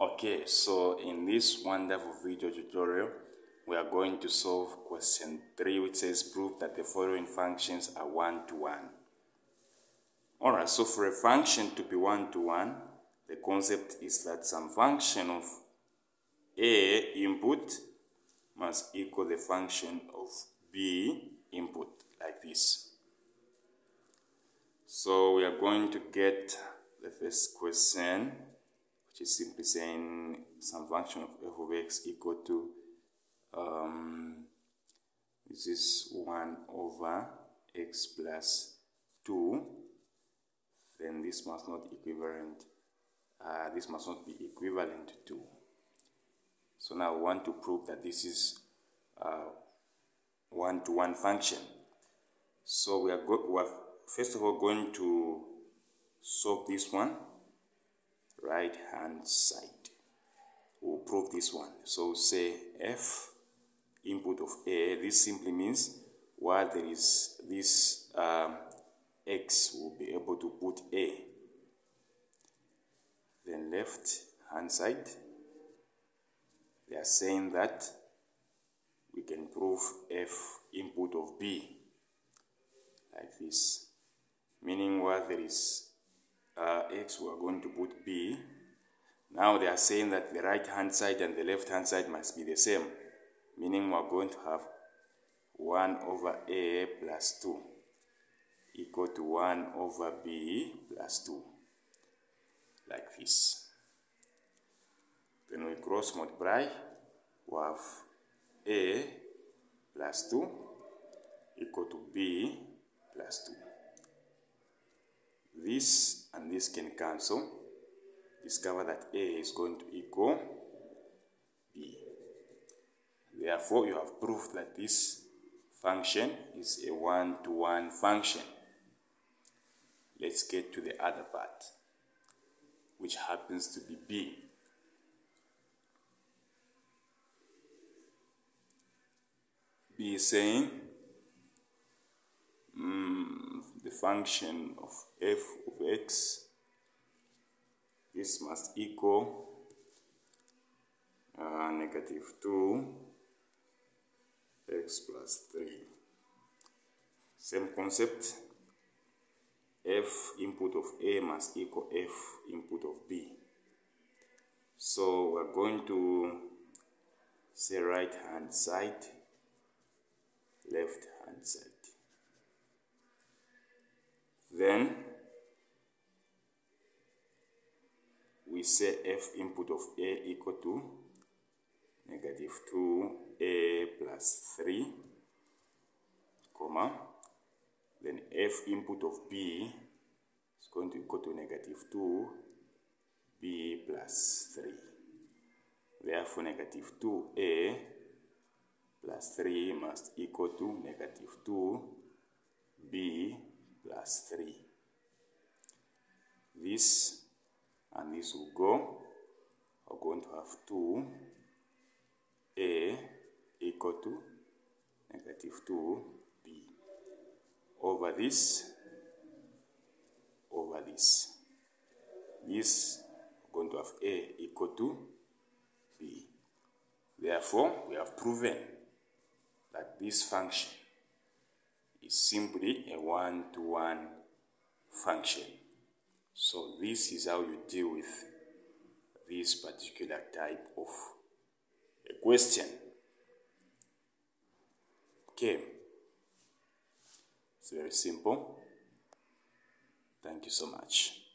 Okay, so in this wonderful video tutorial, we are going to solve question 3 which says prove that the following functions are one-to-one. Alright, so for a function to be one-to-one, the concept is that some function of A input must equal the function of B input, like this. So we are going to get the first question which is simply saying some function of f of x equal to um, this is 1 over x plus 2 then this must not equivalent uh, this must not be equivalent to. 2 so now we want to prove that this is uh, one-to-one -one function. So we are, we are first of all going to solve this one right hand side. We'll prove this one. So say f input of a, this simply means while there is this um, x, will be able to put a. Then left hand side, they are saying that we can prove f input of b like this, meaning while there is we are going to put b. Now they are saying that the right hand side and the left hand side must be the same, meaning we are going to have 1 over a plus 2 equal to 1 over b plus 2, like this. Then we cross multiply, we have a plus 2 equal to b plus 2. This and this can cancel. Discover that A is going to equal B. Therefore, you have proved that this function is a one-to-one -one function. Let's get to the other part, which happens to be B. B is saying hmm, the function of f of x, this must equal uh, negative 2 x plus 3. Same concept, f input of a must equal f input of b. So we're going to say right hand side, left hand side. Then say f input of a equal to negative 2a plus 3, comma, then f input of b is going to equal to negative 2b plus 3. Therefore, negative 2a plus 3 must equal to negative 2b plus 3. This and this will go. We're going to have 2a equal to negative 2b over this over this. This we're going to have a equal to b. Therefore, we have proven that this function is simply a one-to-one -one function. So this is how you deal with this particular type of question. Okay, it's very simple. Thank you so much.